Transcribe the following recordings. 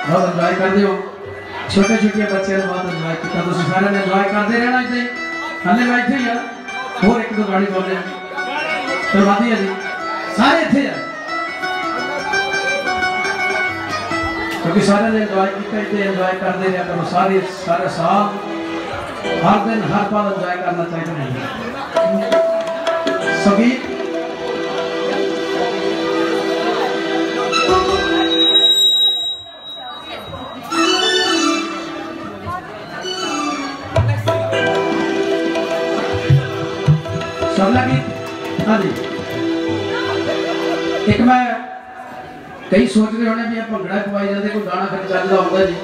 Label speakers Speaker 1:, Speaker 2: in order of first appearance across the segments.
Speaker 1: Enjoy ਕਰਦੇ ਹੋ ਛੋਟੇ ਛੋਟੇ ਬੱਚਿਆਂ ਨੂੰ ਬਹੁਤ ਇੰਜੋਏ ਕੀਤਾ ਤੁਸੀਂ ਸਾਰਿਆਂ ਨੇ ਇੰਜੋਏ ਕਰਦੇ ਰਹਿਣਾ ਇੱਥੇ ਹੱਲੇ ਮੈਂ ਇੱਥੇ ਹੀ ਆ ਹੋਰ ਇੱਕ ਦੋ ਗਾੜੀ ਗਾਉਂਦੇ ਆ ਤੇ ਵਧੀਆ ਜੀ ਸਾਰੇ ਇੱਥੇ ਆ ਕਿਉਂਕਿ ਸਾਰਿਆਂ ਨੇ ਇੰਜੋਏ ਕੀਤਾ ਇੱਥੇ ਇੰਜੋਏ ਕਰਦੇ ਰਿਹਾ ਕਰੋ ਸਾਰੇ ਸਾਰੇ ਸਾਲ ਹਰ ਦਿਨ ਹਰ ਪਲ ਇੰਜੋਏ ਕਰਨਾ ਚਾਹੀਦਾ ਹੈ ਸਭੀ ਸ਼ਮਲਾ ਕੀ ਹਾਂਜੀ। ਇੱਕ ਮੈਂ ਕਈ ਸੋਚਦੇ ਹੋਣੇ ਵੀ ਇਹ ਭੰਗੜਾ ਪਵਾਈ ਜਾਂਦੇ, ਕੋਈ ਗਾਣਾ ਫਿਰ ਚੱਲਦਾ ਹੁੰਦਾ ਜੀ।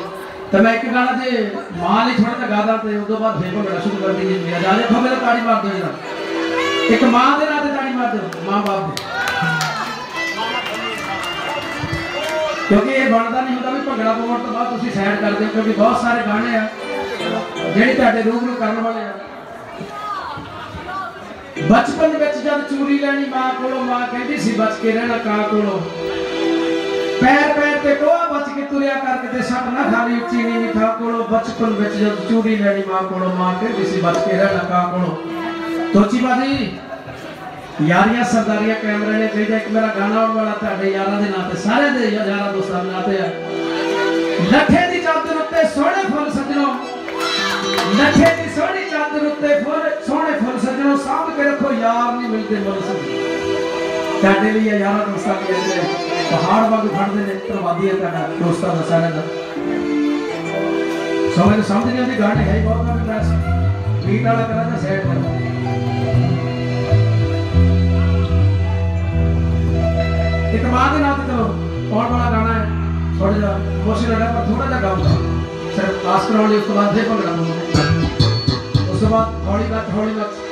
Speaker 1: ਤਾਂ ਮੈਂ ਇੱਕ ਗਾਣਾ ਤੇ ਮਾਂ ਲਈ ਛੋੜ ਕੇ ਗਾਦਾ ਤੇ ਉਦੋਂ ਬਾਅਦ ਫੇਰ ਭੰਗੜਾ ਸ਼ੁਰੂ ਕਰ ਦਈਏ ਮੇਰਾ ਜਾਲੇ ਫੰਗਲ ਤਾੜੀ ਮਾਰ ਦੋ ਜਰਾ ਇੱਕ ਮਾਂ ਦੇ ਨਾਂ ਤੇ ਤਾੜੀ ਮਾਰ ਦਿਓ, ਮਾਂ ਬਾਪ ਦੇ। ਕਿਉਂਕਿ ਇਹ ਬਣਦਾ ਨਹੀਂ ਹੁੰਦਾ ਵੀ ਭੰਗੜਾ ਪਵਾਉਣ ਤੋਂ ਬਾਅਦ ਤੁਸੀਂ ਸਾਈਡ ਕਰਦੇ ਹੋ, ਕਿਉਂਕਿ ਬਹੁਤ ਸਾਰੇ ਗਾਣੇ ਆ ਜਿਹੜੇ ਤੁਹਾਡੇ ਰੂਪ ਨੂੰ ਕਰਨ ਵਾਲੇ ਆ। ਬਚਪਨ ਵਿੱਚ ਜਦ ਚੂਰੀ ਲੈਣੀ ਮਾਂ ਕੋਲੋਂ ਮਾਂ ਕਹਿੰਦੀ ਸੀ ਬਚ ਕੇ ਰਹਿਣਾ ਕਾਂ ਕੋਲੋਂ ਪੈਰ ਪੈਰ ਤੇ ਕੋਆ ਬਚ ਕੇ ਤੁਰਿਆ ਕਰ ਕਿਤੇ ਸੱਟ ਨਾ ਖਾਲੀ ਉੱਚੀ ਨੀਵੀਂ ਥਾਂ ਕੋਲੋਂ ਬਚਪਨ ਵਿੱਚ ਜਦ ਚੂਰੀ ਲੈਣੀ ਮਾਂ ਕੋਲੋਂ ਮਾਂ ਕਹਿੰਦੀ ਸੀ ਬਚ ਕੇ ਰਹਿਣਾ ਕਾਂ ਕੋਲੋਂ ਤੋਚੀ ਬਾਜੀ ਯਾਰੀਆਂ ਸਰਦਾਰੀਆਂ ਕੈਮਰੇ ਨੇ ਚਾਹੀਦਾ ਇੱਕ ਮੇਰਾ ਗਾਣਾ ਆਉਣ ਵਾਲਾ ਤੁਹਾਡੇ ਯਾਰਾਂ ਦੇ ਨਾਂ ਤੇ ਸਾਰਿਆਂ ਦੇ ਯਾਰਾਂ ਦੋਸਤਾਂ ਦੇ ਨਾਂ ਤੇ ਆ ਲੱਠੇ ਦੀ ਚਾਦਰ ਉੱਤੇ ਸੋਹਣੇ ਫੁੱਲ ਸਜਣੋ ਲੱਠੇ ਦੀ ਸੋਹਣੀ ਚਾਦਰ ਉੱਤੇ ਫੁੱਲ ਸੋਹਣੇ ਫੁੱਲ ਸਜਣੋ ਸਾਂਭ ਕੇ ਰੱਖੋ ਯਾਰ ਨਹੀਂ ਮਿਲਦੇ ਮੁੱਲ ਸਜਣੋ ਤੁਹਾਡੇ ਲਈ ਇਹ ਯਾਰਾਂ ਦੋਸਤਾਂ ਦੀ ਜਿਹੜੇ ਪਹਾੜ ਵਾਂਗ ਖੜਦੇ ਨੇ ਧੰਨਵਾਦੀ ਹੈ ਤੁਹਾਡਾ ਦੋਸਤਾਂ ਦਾ ਸਾਰਿਆਂ ਦਾ ਸੋ ਮੈਨੂੰ ਸਮਝ ਨਹੀਂ ਆਉਂਦੀ ਗਾਣੇ ਹੈ ਹੀ ਬਹੁਤ ਮੈਂ ਬਸ ਬੀਟ ਵਾਲਾ ਕਰਾਂ ਜਾਂ ਸੈਟ ਕਰਾਂ ਇੱਕ ਮਾਂ ਦੇ ਨਾਂ ਤੇ ਚਲੋ ਕੌਣ ਵਾਲਾ ਗਾਣਾ ਹੈ ਥੋੜਾ ਜਿਹਾ ਕੋਸ਼ਿਸ਼ ਕਰਦਾ ਪਰ ਥੋੜਾ ਜਿਹਾ ਗਾਉਂਦਾ ਸਿਰਫ ਪਾਸ ਕਰਾਉਣ ਲਈ ਉਸ ਤੋਂ ਬਾਅਦ ਫੇਰ ਭੰਗੜਾ ਪਾਉਂਦਾ ਉਸ ਤੋਂ ਬਾਅਦ ਹੌਲੀ ਬਾਤ ਹੌਲੀ ਬਾਤ